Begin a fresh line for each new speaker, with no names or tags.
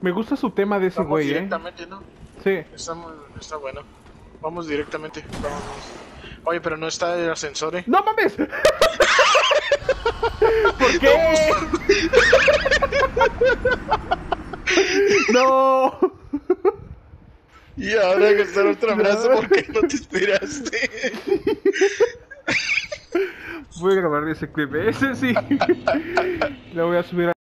Me gusta su tema de ese
Vamos
güey, eh.
¿no?
Sí.
Está, muy- está bueno. Vamos directamente. Vamos. Oye, pero no está el ascensor, ¿eh?
¡No mames! ¿Por qué? ¡No!
Y ahora gastar otro abrazo porque no te esperaste.
Voy a grabar ese clip. Ese sí. Lo voy a subir a...